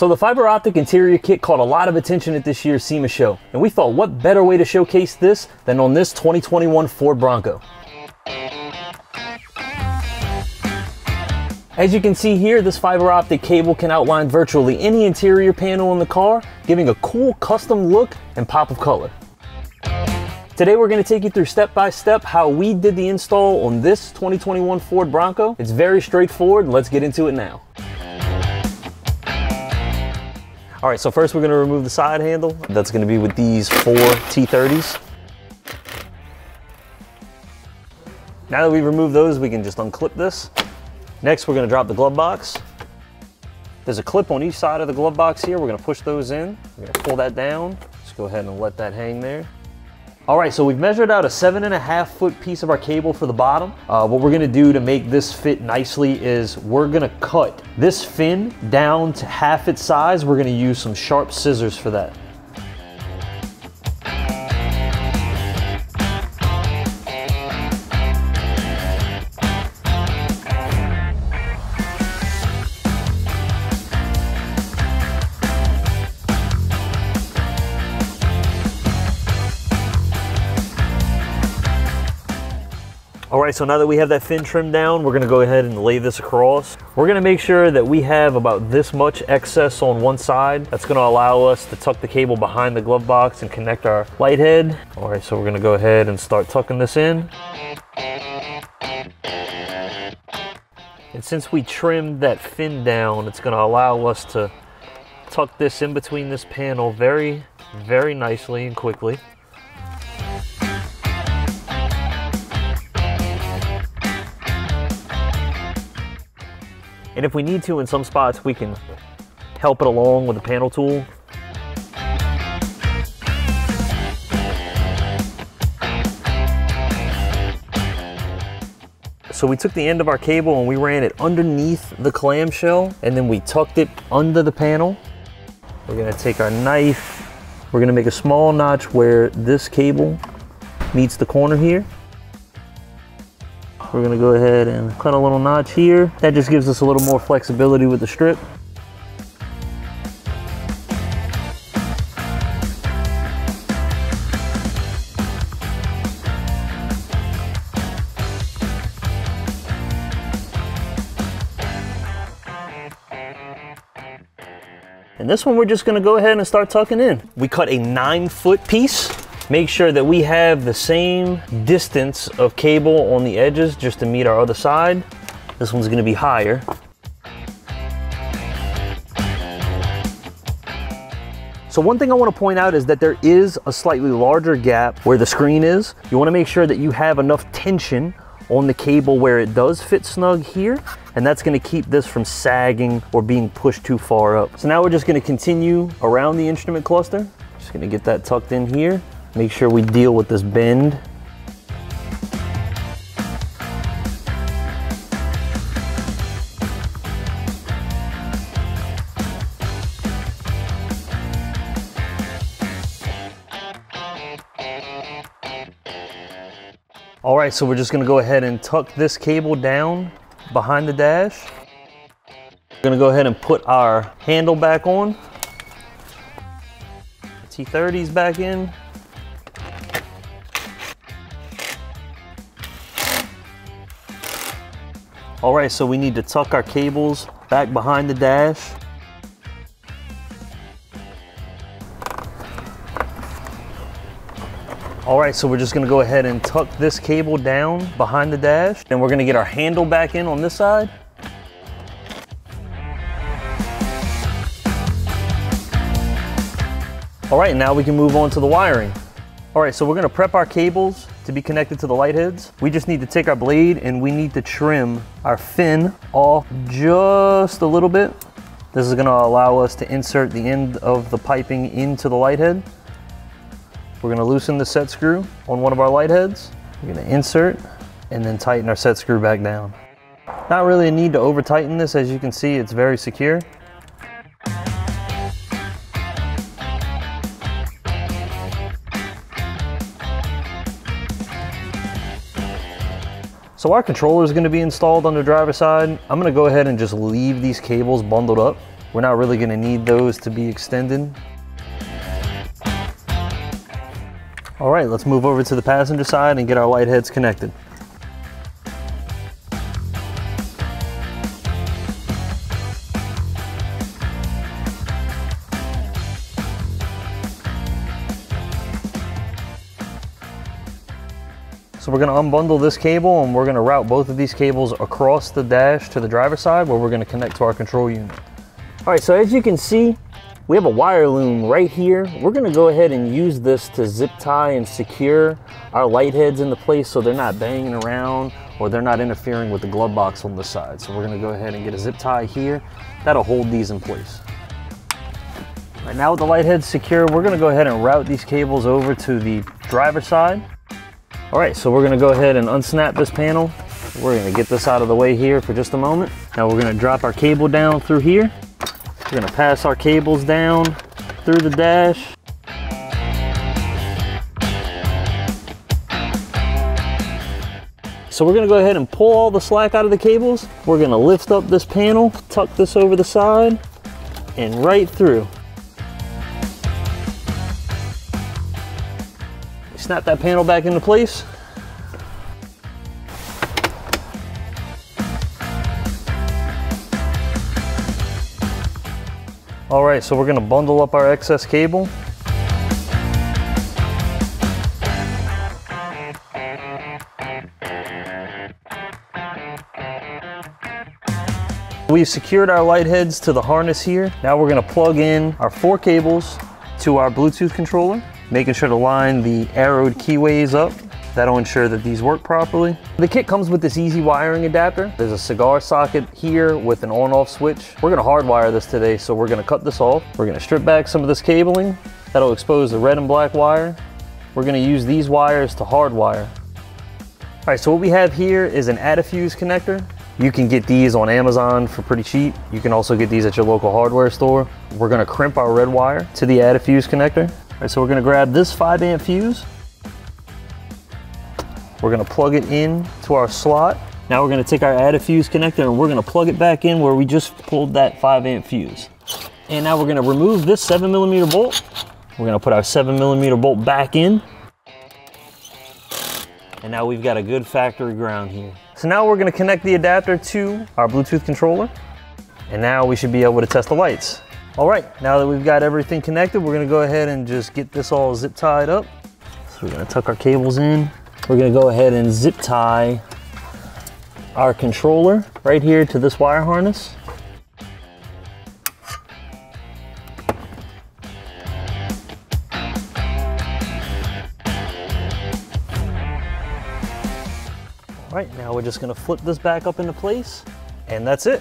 So the fiber optic interior kit caught a lot of attention at this year's SEMA show, and we thought what better way to showcase this than on this 2021 Ford Bronco. As you can see here, this fiber optic cable can outline virtually any interior panel in the car, giving a cool custom look and pop of color. Today we're going to take you through step by step how we did the install on this 2021 Ford Bronco. It's very straightforward, let's get into it now. All right, so first we're to remove the side handle. That's to be with these four T30s. Now that we've removed those, we can just unclip this. Next, we're gonna drop the glove box. There's a clip on each side of the glove box here. We're gonna push those in. We're gonna pull that down. Just go ahead and let that hang there. All right, so we've measured out a seven and a half foot piece of our cable for the bottom. Uh, what we're gonna do to make this fit nicely is we're gonna cut this fin down to half its size. We're gonna use some sharp scissors for that. All right, so now that we have that fin trimmed down, we're gonna go ahead and lay this across. We're gonna make sure that we have about this much excess on one side. That's gonna allow us to tuck the cable behind the glove box and connect our light head. All right, so we're gonna go ahead and start tucking this in. And since we trimmed that fin down, it's gonna allow us to tuck this in between this panel very, very nicely and quickly. And if we need to in some spots, we can help it along with a panel tool. So we took the end of our cable and we ran it underneath the clamshell and then we tucked it under the panel. We're gonna take our knife, we're gonna make a small notch where this cable meets the corner here. We're gonna go ahead and cut a little notch here. That just gives us a little more flexibility with the strip. And this one we're just gonna go ahead and start tucking in. We cut a nine foot piece Make sure that we have the same distance of cable on the edges just to meet our other side. This one's gonna be higher. So one thing I wanna point out is that there is a slightly larger gap where the screen is. You wanna make sure that you have enough tension on the cable where it does fit snug here, and that's gonna keep this from sagging or being pushed too far up. So now we're just gonna continue around the instrument cluster. Just gonna get that tucked in here. Make sure we deal with this bend. All right, so we're just gonna go ahead and tuck this cable down behind the dash. We're gonna go ahead and put our handle back on. T30's back in. All right, so we need to tuck our cables back behind the dash. All right, so we're just gonna go ahead and tuck this cable down behind the dash. and we're gonna get our handle back in on this side. All right, now we can move on to the wiring. All right, so we're gonna prep our cables to be connected to the light heads. We just need to take our blade and we need to trim our fin off just a little bit. This is gonna allow us to insert the end of the piping into the light head. We're gonna loosen the set screw on one of our light heads. We're gonna insert and then tighten our set screw back down. Not really a need to over tighten this. As you can see, it's very secure. So our controller is going to be installed on the driver's side. I'm going to go ahead and just leave these cables bundled up. We're not really gonna need those to be extended. All right, let's move over to the passenger side and get our light heads connected. We're gonna unbundle this cable and we're gonna route both of these cables across the dash to the driver's side where we're gonna connect to our control unit. All right, so as you can see, we have a wire loom right here. We're gonna go ahead and use this to zip tie and secure our light heads into place so they're not banging around or they're not interfering with the glove box on the side. So we're gonna go ahead and get a zip tie here. That'll hold these in place. Right now with the light heads secure, we're gonna go ahead and route these cables over to the driver's side. All right, so we're gonna go ahead and unsnap this panel. We're gonna get this out of the way here for just a moment. Now we're gonna drop our cable down through here. We're gonna pass our cables down through the dash. So we're gonna go ahead and pull all the slack out of the cables. We're gonna lift up this panel, tuck this over the side, and right through. Snap that panel back into place. All right, so we're gonna bundle up our excess cable. We've secured our light heads to the harness here. Now we're gonna plug in our four cables to our Bluetooth controller making sure to line the arrowed keyways up. That'll ensure that these work properly. The kit comes with this easy wiring adapter. There's a cigar socket here with an on-off switch. We're gonna hardwire this today, so we're gonna cut this off. We're gonna strip back some of this cabling. That'll expose the red and black wire. We're gonna use these wires to hardwire. All right, so what we have here is an Add-A-Fuse connector. You can get these on Amazon for pretty cheap. You can also get these at your local hardware store. We're gonna crimp our red wire to the Add-A-Fuse connector. So we're gonna grab this five amp fuse. We're gonna plug it in to our slot. Now we're gonna take our add a fuse connector and we're gonna plug it back in where we just pulled that five amp fuse. And now we're gonna remove this seven millimeter bolt. We're gonna put our seven millimeter bolt back in. And now we've got a good factory ground here. So now we're gonna connect the adapter to our Bluetooth controller. And now we should be able to test the lights. All right, now that we've got everything connected, we're gonna go ahead and just get this all zip tied up. So we're gonna tuck our cables in. We're gonna go ahead and zip tie our controller right here to this wire harness. All right, now we're just gonna flip this back up into place and that's it.